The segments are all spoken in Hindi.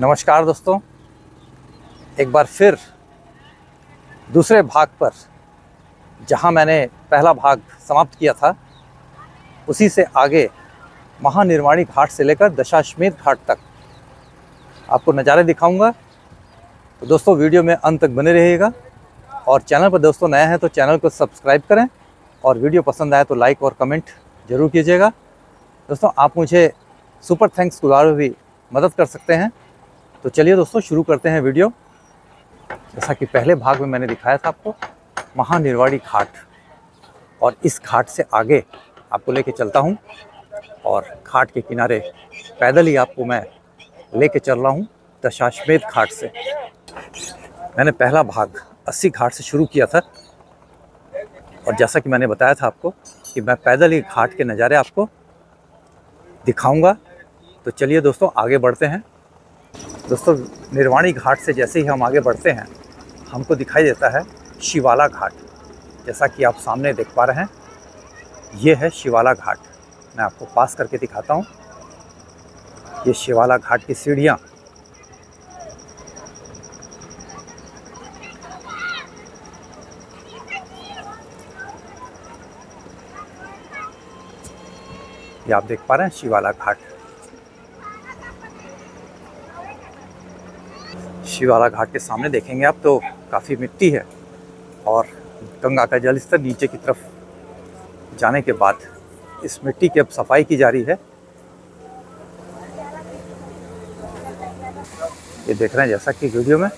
नमस्कार दोस्तों। एक बार फिर दूसरे भाग पर, जहाँ मैंने पहला भाग समाप्त किया था, उसी से आगे महानिर्वाणी घाट से लेकर दशाश्मेध घाट तक। आपको नज़ारे दिखाऊँगा। तो दोस्तों, वीडियो में अंत तक बने रहिएगा। और चैनल पर दोस्तों नया है तो चैनल को सब्सक्राइब करें। और वीडियो पसंद आए तो लाइक और कमेंट ज़रूर कीजिएगा। दोस्तों, आप मुझे सुपर थैंक्स गुजार भी मदद कर सकते हैं। तो चलिए दोस्तों, शुरू करते हैं वीडियो। जैसा कि पहले भाग में मैंने दिखाया था आपको महानिर्वाणी घाट। और इस घाट से आगे आपको लेके चलता हूँ और घाट के किनारे पैदल ही आपको मैं लेके चल रहा हूँ दशाश्वेध घाट से। मैंने पहला भाग अस्सी घाट से शुरू किया था। और जैसा कि मैंने बताया था आपको कि मैं पैदल ही घाट के नज़ारे आपको दिखाऊँगा। तो चलिए दोस्तों, आगे बढ़ते हैं। दोस्तों, निर्वाणी घाट से जैसे ही हम आगे बढ़ते हैं, हमको दिखाई देता है शिवाला घाट। जैसा कि आप सामने देख पा रहे हैं, ये है शिवाला घाट। मैं आपको पास करके दिखाता हूँ। ये शिवाला घाट की सीढ़ियाँ। ये आप देख पा रहे हैं शिवाला घाट। शिवाला घाट के सामने देखेंगे आप तो काफ़ी मिट्टी है और गंगा का जल स्तर नीचे की तरफ़ जाने के बाद इस मिट्टी की अब सफ़ाई की जा रही है। ये देख रहे हैं, जैसा कि वीडियो में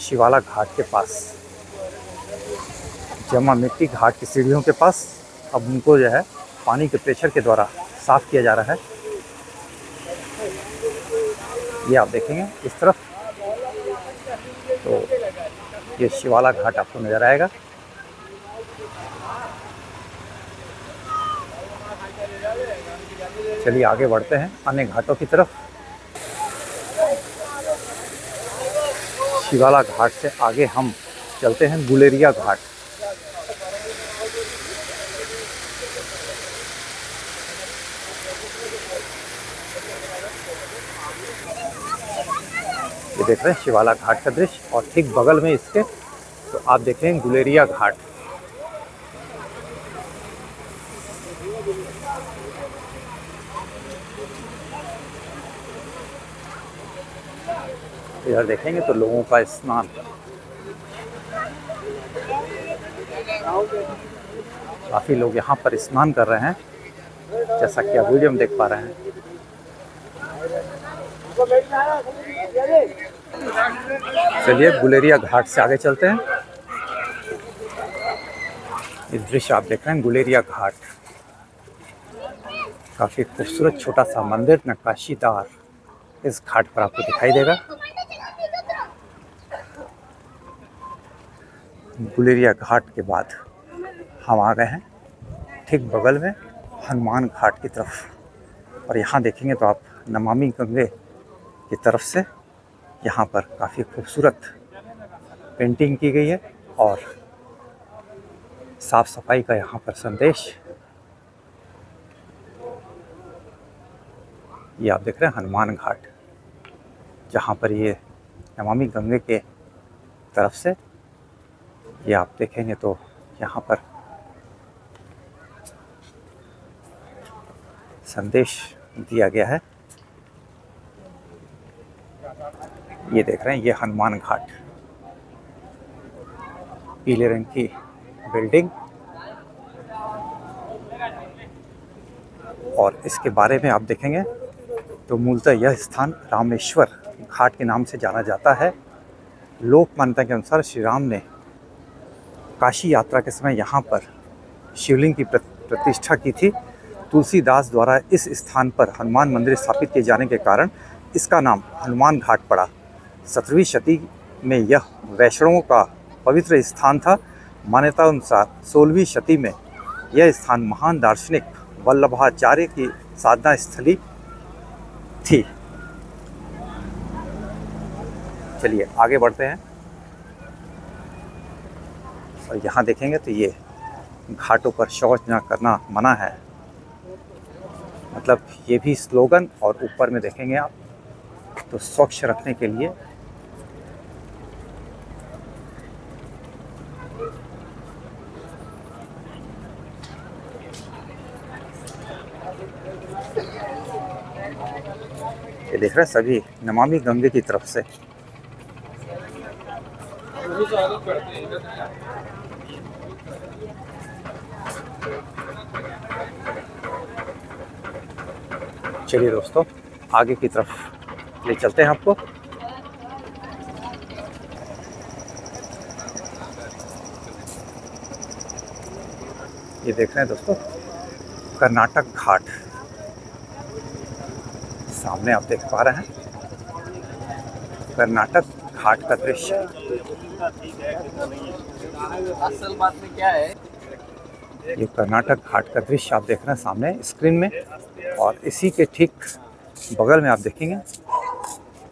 शिवाला घाट के पास, जमा मिट्टी घाट की सीढ़ियों के पास, अब उनको जो है पानी के प्रेशर के द्वारा साफ़ किया जा रहा है। ये आप देखेंगे, इस तरफ़ तो ये शिवाला घाट आपको नज़र आएगा। चलिए आगे बढ़ते हैं, अन्य घाटों की तरफ़। शिवाला घाट से आगे हम चलते हैं, गुलेरिया घाट। देख रहे हैं शिवाला घाट का दृश्य और ठीक बगल में इसके तो आप देख रहे हैं गुलेरिया घाट। इधर देखेंगे तो लोगों का स्नान। काफ़ी लोग यहाँ पर स्नान कर रहे हैं, जैसा कि आप वीडियो में देख पा रहे हैं। चलिए, गुलेरिया घाट से आगे चलते हैं। इस दृश्य आप देख रहे हैं, गुलेरिया घाट। काफ़ी खूबसूरत छोटा सा मंदिर, नक्काशीदार। इस घाट पर आपको दिखाई देगा। गुलेरिया घाट के बाद हम आ गए हैं, ठीक बगल में हनुमान घाट की तरफ़। और यहाँ देखेंगे तो आप नमामि गंगे की तरफ़ से यहाँ पर काफ़ी खूबसूरत पेंटिंग की गई है और साफ़ सफ़ाई का यहाँ पर संदेश। ये आप देख रहे हैं हनुमान घाट, जहाँ पर ये नमामि गंगे के तरफ़ से ये आप देखेंगे तो यहाँ पर संदेश दिया गया है। ये देख रहे हैं, ये हनुमान घाट। पीले रंग की बिल्डिंग। और इसके बारे में आप देखेंगे तो मूलतः यह स्थान रामेश्वर घाट के नाम से जाना जाता है। लोक मान्यता के अनुसार श्री राम ने काशी यात्रा के समय यहाँ पर शिवलिंग की प्रतिष्ठा की थी। तुलसीदास द्वारा इस स्थान पर हनुमान मंदिर स्थापित किए जाने के कारण इसका नाम हनुमान घाट पड़ा। सत्रहवीं शती में यह वैष्णवों का पवित्र स्थान था। मान्यता अनुसार सोलहवीं शती में यह स्थान महान दार्शनिक वल्लभाचार्य की साधना स्थली थी। चलिए आगे बढ़ते हैं। और यहाँ देखेंगे तो ये घाटों पर शौच न करना मना है। मतलब ये भी स्लोगन और ऊपर में देखेंगे आप। तो स्वच्छ रखने के लिए देख रहे हैं सभी नमामि गंगे की तरफ़ से। चलिए दोस्तों, आगे की तरफ़ ले चलते हैं आपको। ये देख रहे हैं दोस्तों, कर्नाटक घाट। सामने आप देख पा रहे हैं। कर्नाटक घाट का दृश्य। ये कर्नाटक घाट का दृश्य आप देख रहे हैं सामने स्क्रीन में। और इसी के ठीक बगल में आप देखेंगे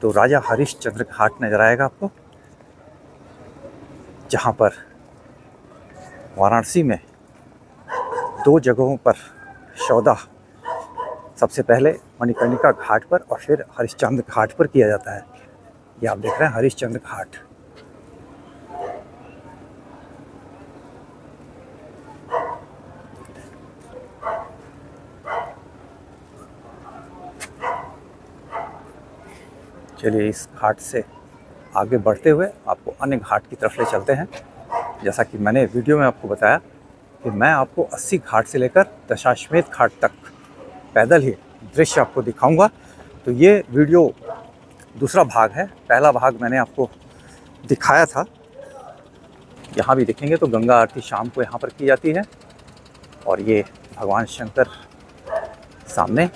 तो राजा हरिश्चंद्र घाट नज़र आएगा आपको, जहाँ पर वाराणसी में दो जगहों पर सौदा सबसे पहले मणिकर्णिका घाट पर और फिर हरिश्चंद्र घाट पर किया जाता है। ये आप देख रहे हैं हरिश्चंद्र घाट। चलिए इस घाट से आगे बढ़ते हुए आपको अन्य घाट की तरफ़ ले चलते हैं। जैसा कि मैंने वीडियो में आपको बताया कि मैं आपको 80 घाट से लेकर दशाश्वमेध घाट तक पैदल ही दृश्य आपको दिखाऊँगा। तो ये वीडियो दूसरा भाग है। पहला भाग मैंने आपको दिखाया था। यहाँ भी देखेंगे तो गंगा आरती शाम को यहाँ पर की जाती है और ये भगवान शंकर सामने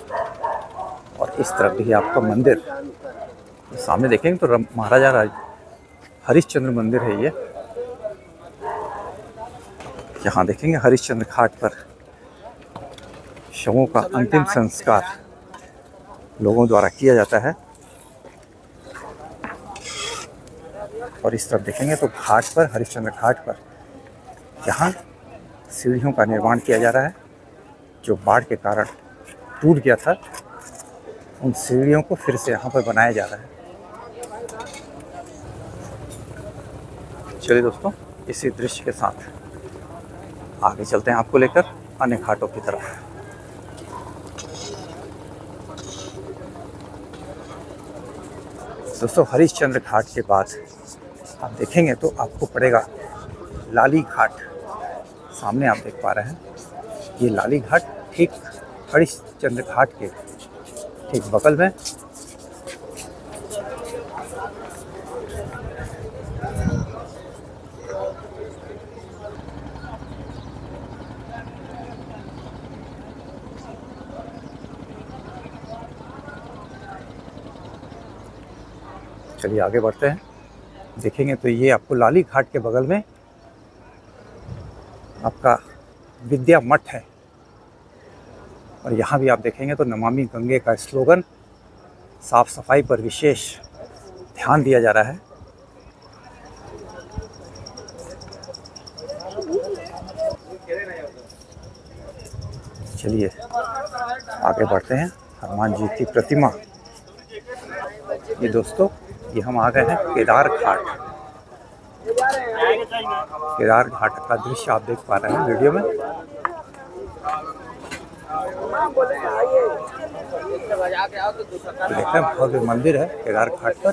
और इस तरफ़ भी आपका मंदिर। सामने देखेंगे तो महाराजा राज हरिश्चंद्र मंदिर है ये। यहाँ देखेंगे हरिश्चंद्र घाट पर शवों का अंतिम संस्कार लोगों द्वारा किया जाता है। और इस तरफ़ देखेंगे तो घाट पर, हरिश्चंद्र घाट पर, यहाँ सीढ़ियों का निर्माण किया जा रहा है, जो बाढ़ के कारण टूट गया था। उन सीढ़ियों को फिर से यहाँ पर बनाया जा रहा है। चलिए दोस्तों, इसी दृश्य के साथ आगे चलते हैं आपको लेकर, अन्य घाटों की तरफ़। दोस्तों, हरिश्चंद्र घाट के बाद आप देखेंगे तो आपको पड़ेगा लाली घाट। सामने आप देख पा रहे हैं, ये लाली घाट ठीक हरिश्चंद्र घाट के ठीक बगल में चलिए आगे बढ़ते हैं। देखेंगे तो ये आपको लाली घाट के बगल में आपका विद्या मठ है। और यहाँ भी आप देखेंगे तो नमामि गंगे का स्लोगन, साफ़ सफ़ाई पर विशेष ध्यान दिया जा रहा है। चलिए आगे बढ़ते हैं। हनुमान जी की प्रतिमा। ये दोस्तों ये हम आ गए हैं केदार घाट। केदार घाट का दृश्य आप देख पा रहे हैं वीडियो में। देखते हैं भव्य मंदिर है केदार घाट पर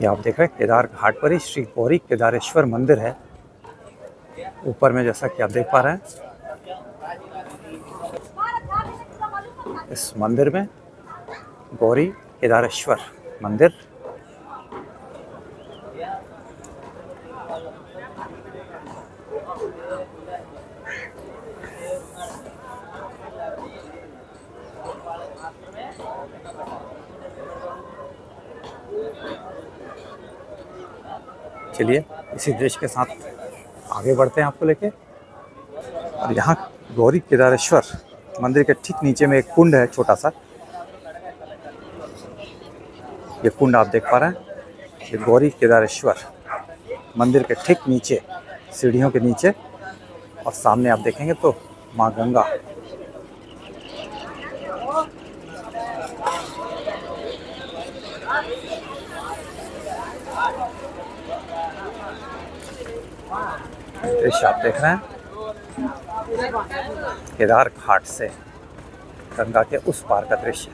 ये आप देख रहे हैं, केदार घाट पर ही श्री गौरी केदारेश्वर मंदिर है। ऊपर में जैसा कि आप देख पा रहे हैं। इस मंदिर में गौरी केदारेश्वर मंदिर चलिए इसी दृश्य के साथ आगे बढ़ते हैं आपको लेके। और यहाँ गौरी केदारेश्वर मंदिर के ठीक नीचे में एक कुंड है छोटा सा। ये कुंड आप देख पा रहे हैं। ये गौरी केदारेश्वर मंदिर के ठीक नीचे, सीढ़ियों के नीचे। और सामने आप देखेंगे तो माँ गंगा। दृश्य आप देख रहे हैं? केदार घाट से गंगा के उस पार का दृश्य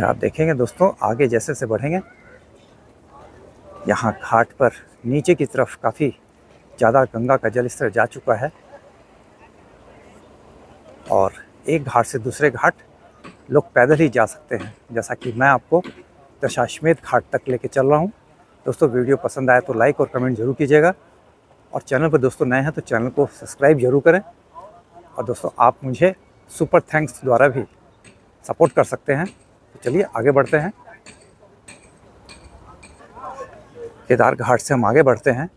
आप देखेंगे दोस्तों, आगे जैसे से बढ़ेंगे, यहाँ घाट पर नीचे की तरफ़ काफ़ी ज़्यादा गंगा का जल स्तर जा चुका है। और एक घाट से दूसरे घाट लोग पैदल ही जा सकते हैं। जैसा कि मैं आपको दशाश्मेध घाट तक लेके चल रहा हूँ। दोस्तों, वीडियो पसंद आए तो लाइक और कमेंट ज़रूर कीजिएगा। और चैनल पर दोस्तों नए हैं तो चैनल को सब्सक्राइब ज़रूर करें। और दोस्तों, आप मुझे सुपर थैंक्स द्वारा भी सपोर्ट कर सकते हैं। तो चलिए, आगे बढ़ते हैं। केदार घाट से हम आगे बढ़ते हैं।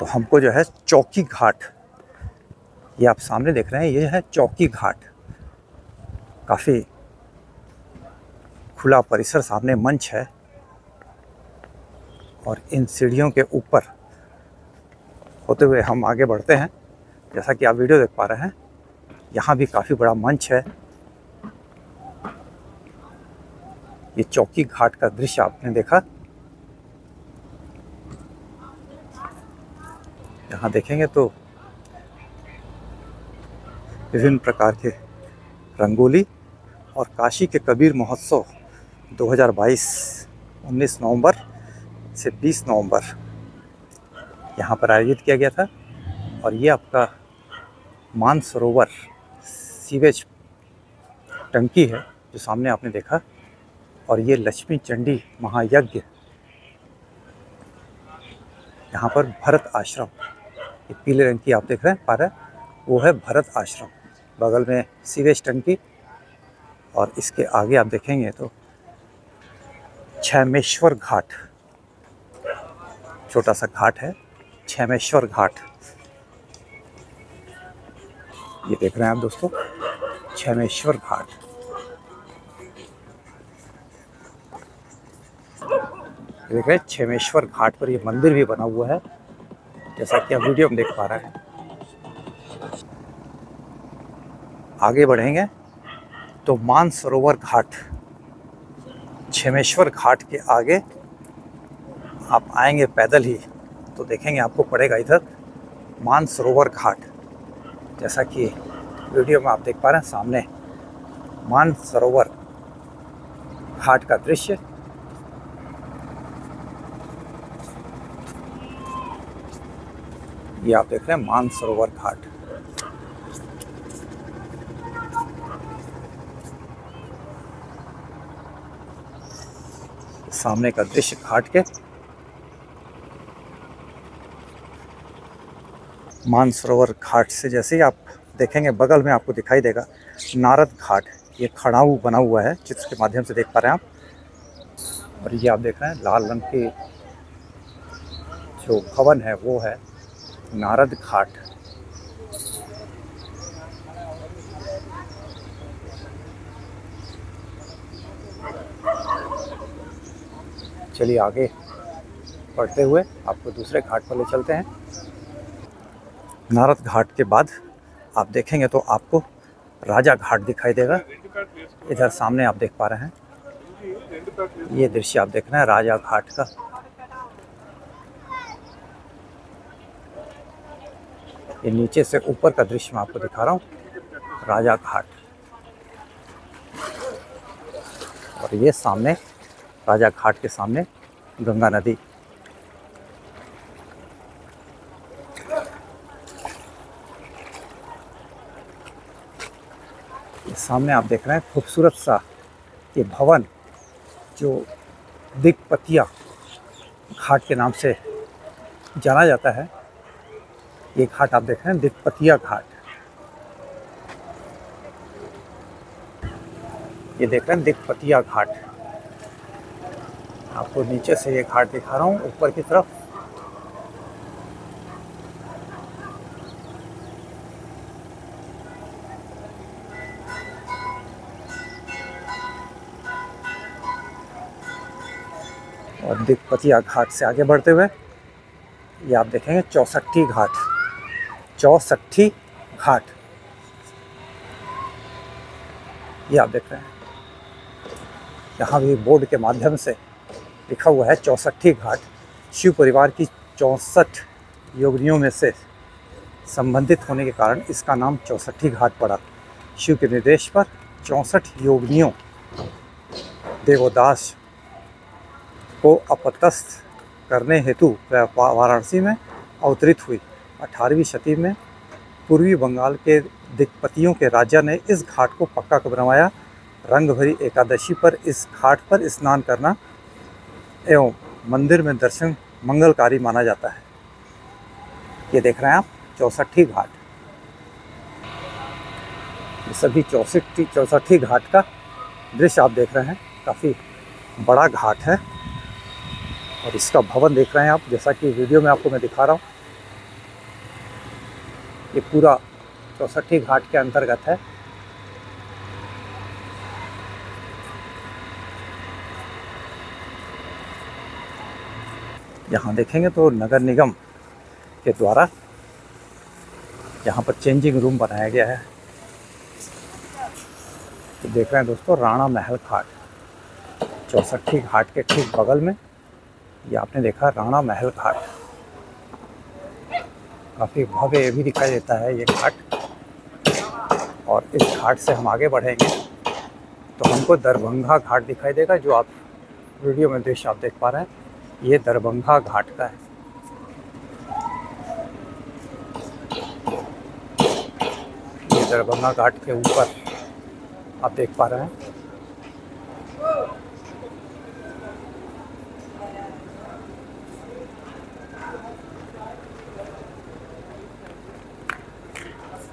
तो हमको जो है चौकी घाट। ये आप सामने देख रहे हैं, ये है चौकी घाट। काफ़ी खुला परिसर सामने मंच है और इन सीढ़ियों के ऊपर होते हुए हम आगे बढ़ते हैं। जैसा कि आप वीडियो देख पा रहे हैं, यहाँ भी काफ़ी बड़ा मंच है। ये चौकी घाट का दृश्य आपने देखा। यहाँ देखेंगे तो विभिन्न प्रकार के रंगोली और काशी के कबीर महोत्सव 2022 19 नवंबर से 20 नवंबर यहाँ पर आयोजित किया गया था। और ये आपका मानसरोवर सीवेज टंकी है, जो सामने आपने देखा। और ये लक्ष्मी चंडी महायज्ञ यहाँ पर भरत आश्रम, ये पीले रंग की आप देख रहे हैं, पा रहे वो है भरत आश्रम। बगल में सीवेज टंकी और इसके आगे आप देखेंगे तो छैमेश्वर घाट, छोटा सा घाट है, छैमेश्वर घाट। ये देख रहे हैं आप दोस्तों, छैमेश्वर घाट। देख रहे हैं, छैमेश्वर घाट पर ये मंदिर भी बना हुआ है, जैसा कि आप वीडियो में देख पा रहे हैं। आगे बढ़ेंगे तो मानसरोवर घाट, छमेश्वर घाट के आगे आप आएँगे पैदल ही तो देखेंगे आपको पड़ेगा इधर मानसरोवर घाट। जैसा कि वीडियो में आप देख पा रहे हैं, सामने मानसरोवर घाट का दृश्य। ये आप देख रहे हैं मानसरोवर घाट। सामने का दृश्य घाट के मानसरोवर घाट से जैसे ही आप देखेंगे, बगल में आपको दिखाई देगा, नारद घाट ये खड़ाऊ बना हुआ है चित्र के माध्यम से देख पा रहे हैं आप। और ये आप देख रहे हैं, लाल रंग की जो भवन है, वो है नारद घाट। चलिए आगे बढ़ते हुए आपको दूसरे घाट पर ले चलते हैं। नारद घाट के बाद आप देखेंगे तो आपको राजा घाट दिखाई देगा। इधर सामने आप देख पा रहे हैं। ये दृश्य आप देख रहे हैं, राजा घाट का। ये नीचे से ऊपर का दृश्य मैं आपको दिखा रहा हूँ, राजा घाट। और ये सामने राजा घाट के सामने गंगा नदी। सामने आप देख रहे हैं, खूबसूरत सा ये भवन जो दिग्पतिया घाट के नाम से जाना जाता है। ये घाट आप देख रहे हैं, दिग्पतिया घाट। ये देख रहे हैं, दिग्पतिया घाट। आपको नीचे से ये घाट दिखा रहा हूँ, ऊपर की तरफ़। और दिगपतिया घाट से आगे बढ़ते हुए, ये आप देखेंगे चौसठी घाट चौसठी घाट ये आप देख रहे हैं। यहाँ भी बोर्ड के माध्यम से लिखा हुआ है चौसठी घाट। शिव परिवार की चौंसठ योगिनियों में से संबंधित होने के कारण इसका नाम चौसठी घाट पड़ा। शिव के निर्देश पर चौंसठ योगिनियों देवोदास को अपतस्थ करने हेतु वाराणसी में अवतरित हुई। अठारहवीं शती में पूर्वी बंगाल के दिग्पतियों के राजा ने इस घाट को पक्का बनवाया। रंग भरी एकादशी पर इस घाट पर स्नान करना एवं मंदिर में दर्शन मंगलकारी माना जाता है। ये देख रहे हैं आप, चौसठी घाट। ये सभी चौसठी चौसठी घाट का दृश्य आप देख रहे हैं, काफ़ी बड़ा घाट है। और इसका भवन देख रहे हैं आप, जैसा कि वीडियो में आपको मैं दिखा रहा हूँ। ये पूरा चौसठी घाट के अंतर्गत है। यहाँ देखेंगे तो नगर निगम के द्वारा यहाँ पर चेंजिंग रूम बनाया गया है। तो देख रहे हैं दोस्तों, राणा महल घाट चौसठी घाट के ठीक बगल में ये आपने देखा राणा महल घाट। काफ़ी भव्य ये भी दिखाई देता है ये घाट। और इस घाट से हम आगे बढ़ेंगे तो हमको दरभंगा घाट दिखाई देगा, जो आप वीडियो में दृश्य आप देख पा रहे हैं। ये दरभंगा घाट का है। ये दरभंगा घाट के ऊपर, आप देख पा रहे हैं।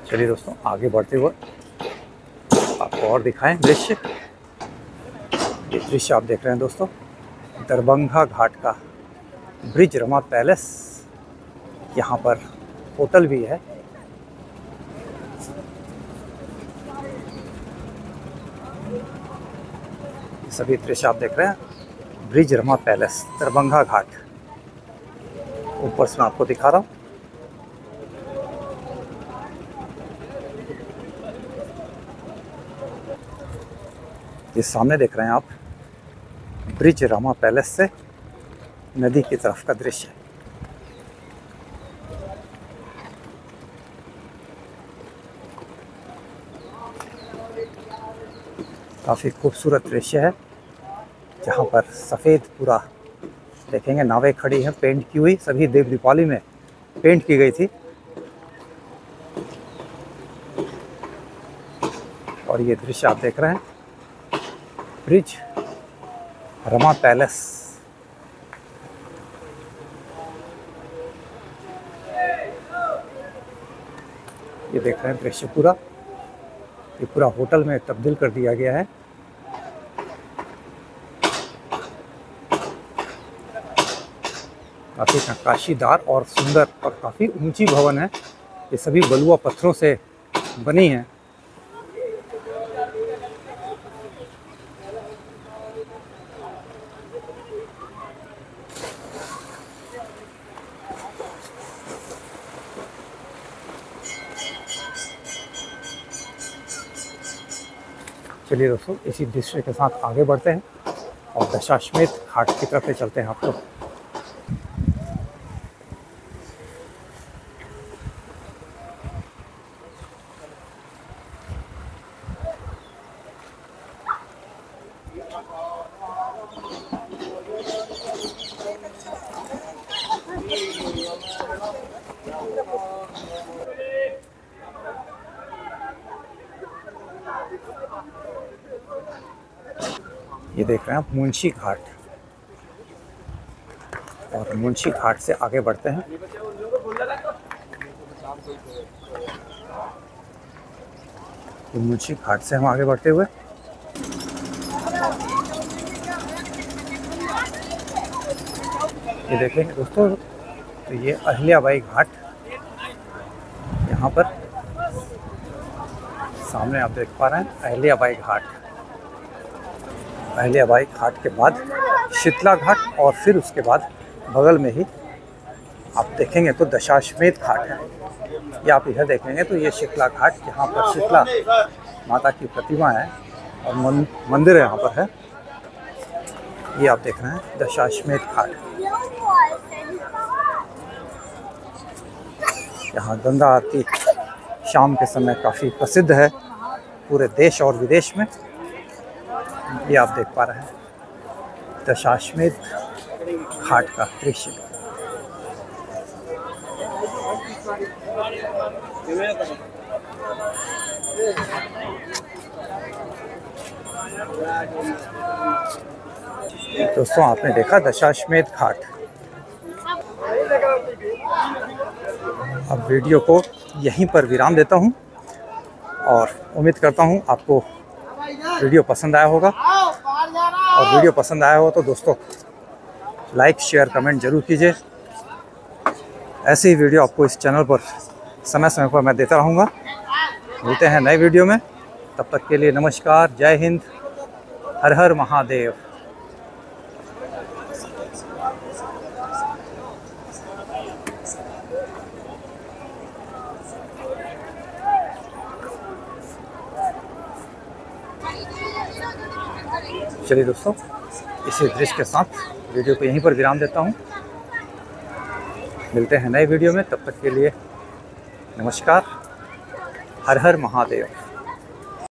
चलिए दोस्तों, आगे बढ़ते हुए आपको और दिखाएँ दृश्य। ये दृश्य आप देख रहे हैं दोस्तों। दरभंगा घाट का ब्रिज रमा पैलेस। यहाँ पर होटल भी है। सभी दृश्य आप देख रहे हैं। Bridge Rama palace, Darbhanga Ghat. ऊपर से मैं आपको दिखा रहा हूँ। ये सामने देख रहे हैं आप। ब्रिज रामा पैलेस से नदी की तरफ़ का दृश्य है। काफ़ी खूबसूरत दृश्य है, जहाँ पर सफ़ेद पूरा देखेंगे, नावें खड़ी हैं पेंट की हुई, सभी देव दीपावली में पेंट की गई थी। और ये दृश्य आप देख रहे हैं, ब्रिज रमा पैलेस ये देख रहे हैं दृश्य पूरा। ये पूरा होटल में तब्दील कर दिया गया है। काफ़ी नक्काशीदार और सुंदर और काफ़ी ऊँची भवन है। ये सभी बलुआ पत्थरों से बनी है। चलिए दोस्तों, इसी दृश्य के साथ आगे बढ़ते हैं और दशाश्मेध घाट की तरफ़ से चलते हैं आपको ये देख रहे हैं, मुंशी घाट। और मुंशी घाट से आगे बढ़ते हैं। ये मुंशी घाट से हम आगे बढ़ते हुए। ये देखेंगे दोस्तों तो ये अहिल्याबाई घाट, यहाँ पर सामने आप देख पा रहे हैं, अहिल्याबाई घाट। अहिल्याबाई घाट के बाद शीतला घाट और फिर उसके बाद बगल में ही आप देखेंगे तो दशाश्वमेध घाट है। ये आप इधर देखेंगे तो ये शीतला घाट जहाँ पर शीतला माता की प्रतिमा है और मन, मंदिर यहाँ पर है। ये आप देख रहे हैं दशाश्वमेध घाट। यहाँ गंगा आरती शाम के समय काफ़ी प्रसिद्ध है। पूरे देश और विदेश में ये आप देख पा रहे हैं। दशाश्वमेध घाट का दृश्य। दोस्तों, आपने देखा दशाश्वमेध घाट अब वीडियो को यहीं पर विराम देता हूँ और उम्मीद करता हूँ आपको वीडियो पसंद आया होगा। और वीडियो पसंद आया हो तो दोस्तों लाइक शेयर कमेंट ज़रूर कीजिए। ऐसी ही वीडियो आपको इस चैनल पर समय समय पर मैं देता रहूँगा। मिलते हैं नए वीडियो में। तब तक के लिए नमस्कार। जय हिंद। हर हर महादेव। चलिए दोस्तों, इसी दृश्य के साथ वीडियो को यहीं पर विराम देता हूँ। मिलते हैं नए वीडियो में, तब तक के लिए नमस्कार, हर हर महादेव।